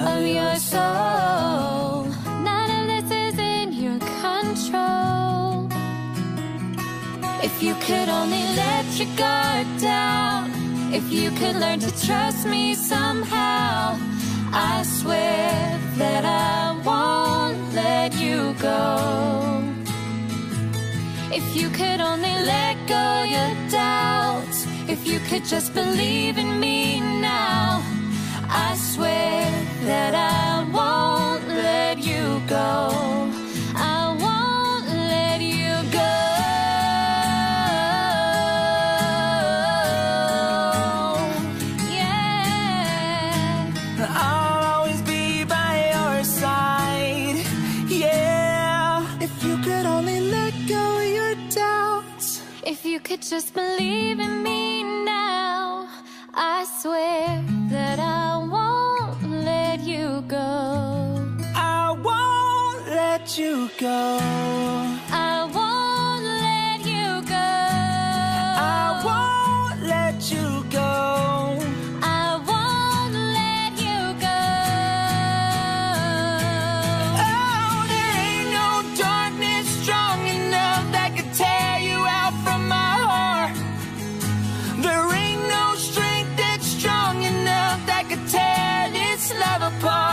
of your soul. None of this is in your control. If you could only let your guard down, if you could learn to trust me somehow, I swear that I won't let you go. If you could only let go your doubts, if you could just believe in me now, I I'll always be by your side. Yeah. If you could only let go your doubts. If you could just believe in me now, I swear that I won't let you go. I won't let you go. Apart.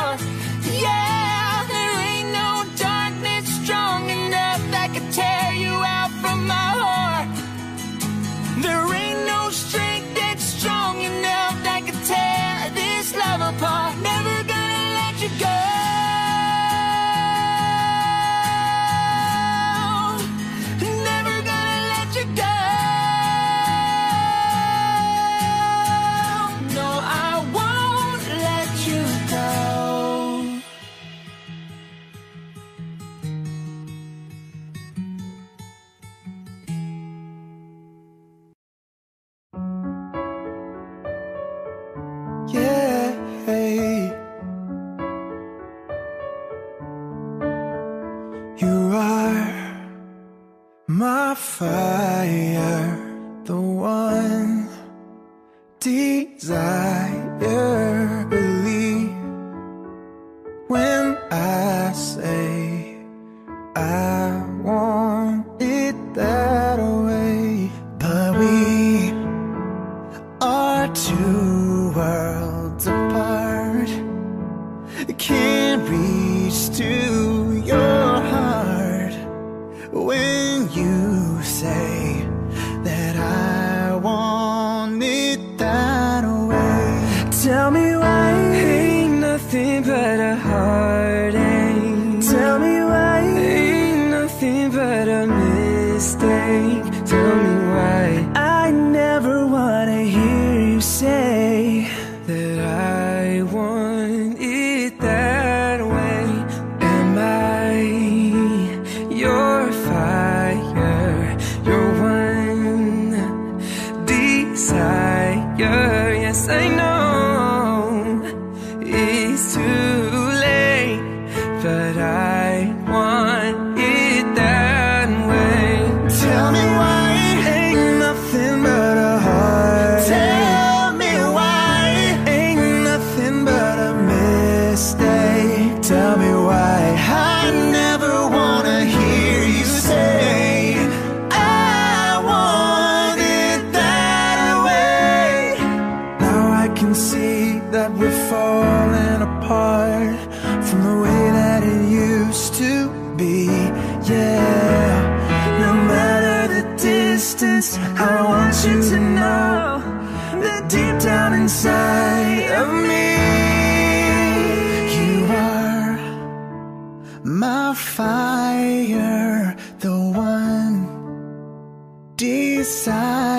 My fire, the one desire. Believe when I say I want it that way, but we are two worlds apart. Can't reach to Tell me why I never wanna hear you say that I want it that way. Am I your fire? Your one desire? Yes, I know it's too can see that we're falling apart from the way that it used to be. Yeah, no matter the distance, I want you to know that deep down inside of me, you are my fire, the one desire.